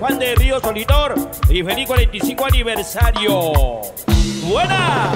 Juan de Río Solidor y feliz 45 aniversario. ¡Buena!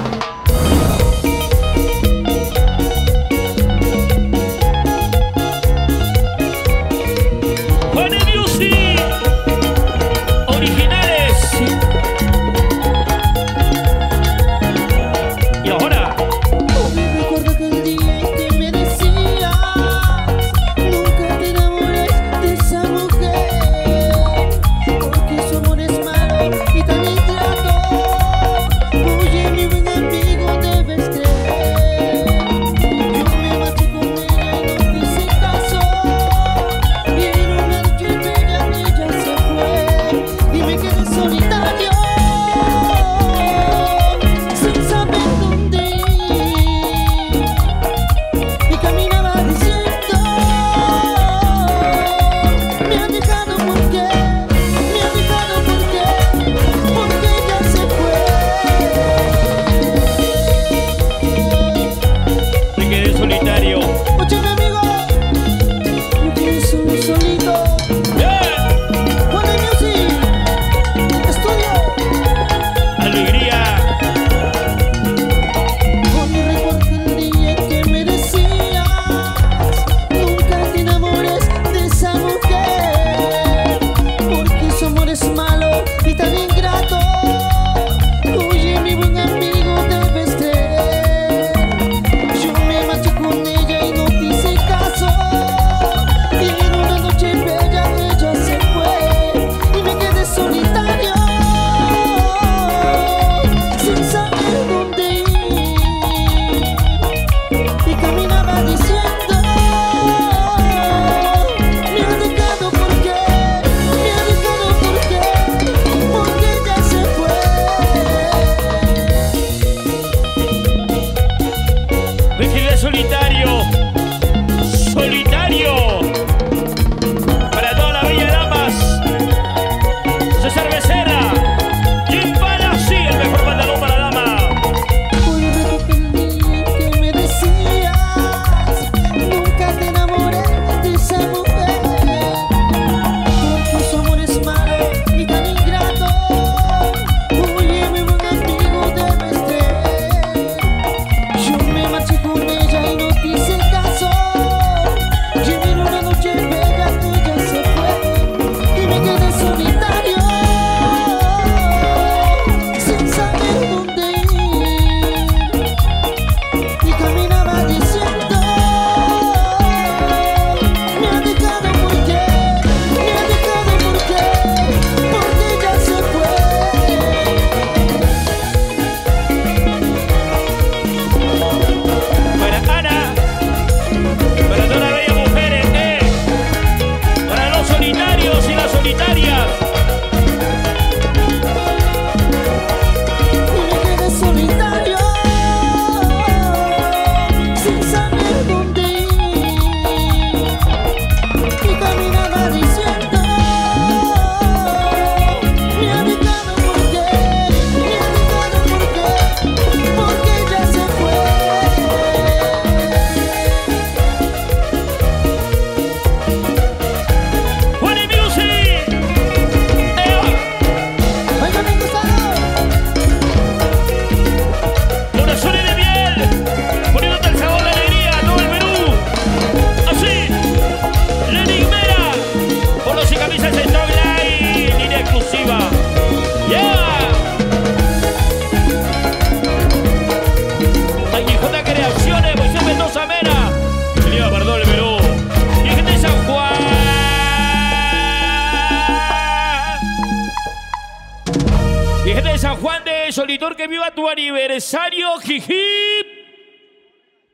Solitor, que viva tu aniversario, jiji.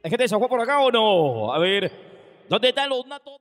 ¿Es gente se fue por acá o no? A ver, ¿dónde están los datos?